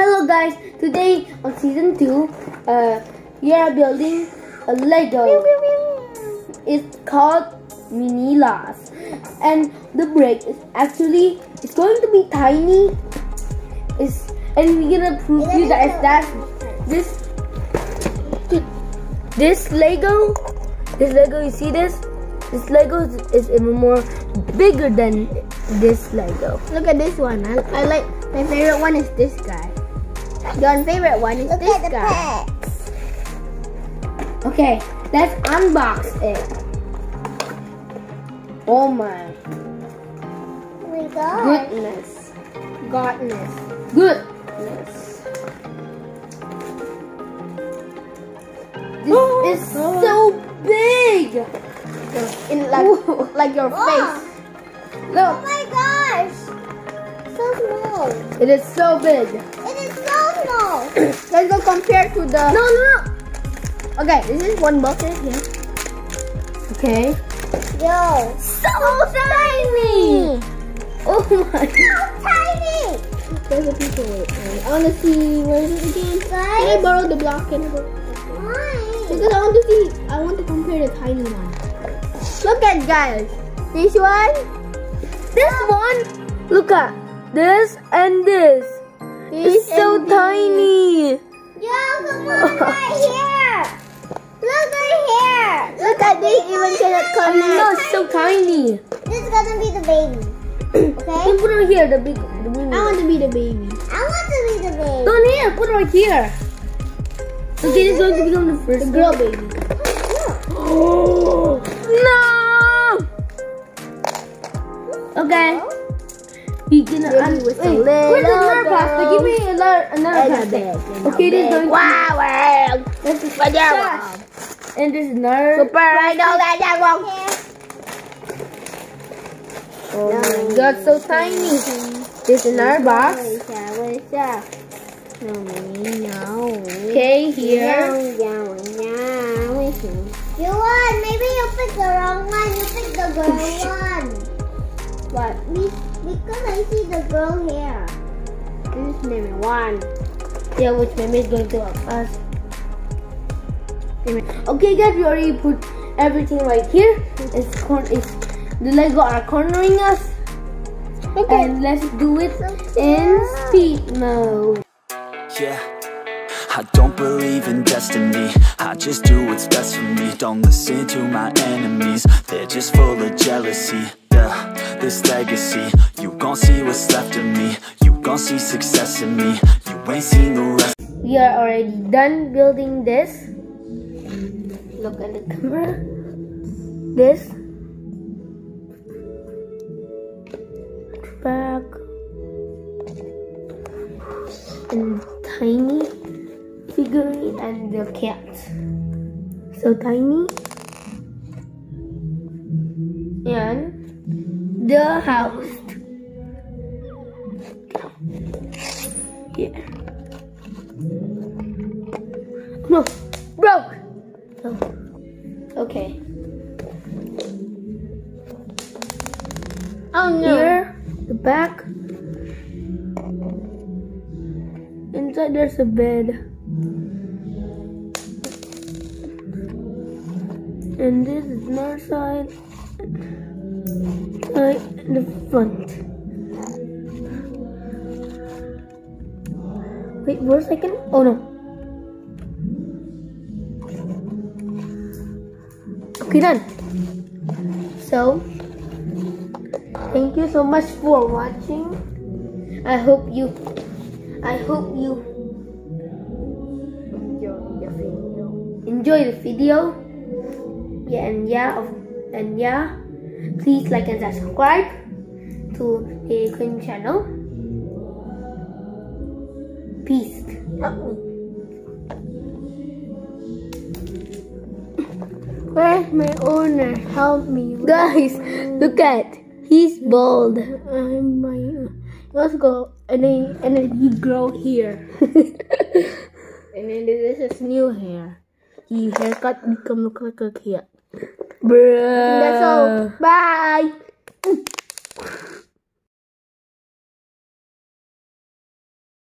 Hello guys, today on season 2, uh, we are building a Lego. It's called Minilas. And the brick is actually, it's going to be tiny. It's, and we're gonna prove you guys that this, this Lego, this Lego, you see this? This Lego is, is even more bigger than this Lego. Look at this one. I, I like my favorite one is this guy. Your favorite one is Look this guy. Okay, let's unbox it. Oh my Oh my god. goodness. Godness. Goodness. This oh is so big. In like Ooh. like your face. Oh Look, my gosh. So small. it is so big. Let's go compare to the No, no, no. Okay, this is one bucket here. Okay. Yo. So tiny. Oh my. So tiny. There's a piece of it. I wanna see where is it again? Can I Guys. borrow the block? Can I borrow? Why? Because I want to see I want to compare the tiny one. Look at guys. This one This one. Look at this and this. It's so tiny. Yo, come on, right here. Look right here. Look at this even cannot I connect. know it's so tiny. This is gonna be the baby. Okay? Can put it here, the big, the mini. I want to be the baby. I want to be the baby. Down here, put it right here. Okay, this is going to become the first The girl baby. Oh no! Okay. You can Baby un- with a wait, where's the little nerve plastic? Give me another another a plastic. a Okay, this is going to Wow, wow. This is Super trash. And this is nerve. Super. I know that that wrong. Oh my god, so tiny. This is our box. What's up? No, no. Okay, here. You won. Maybe you picked the wrong one. You picked the oh, girl one. What? Be- Because I see the girl here. This is maybe one. Yeah, which Mimi is going to help us. Okay, guys, we already put everything right here. It's cor- it's the Lego are cornering us. Okay. And let's do it in speed mode. Yeah. I don't believe in destiny. I just do what's best for me. Don't listen to my enemies. They're just full of jealousy. Yeah, this legacy. You gon' see what's left of me. You gon' see success in me. You ain't seen the rest. We are already done building this. Look at the camera. This. Back. And tiny figurine and the cat. So tiny. And the house. Yeah. No, broke. Oh. Okay. Oh no. Here, the back. Inside there's a bed. And this is my side. Right in the front. Wait, one second. Oh no. Okay, done. So, thank you so much for watching. I hope you, I hope you enjoy the video. Yeah, and yeah, of- and yeah, please like and subscribe to the Queen channel. Peace. Where's my owner? Help me. Guys, look at he's bald. I'm my. Let's go. And then and then he grow here. and then this is new hair. He haircut become look like a kid. Bruh. That's all. Bye.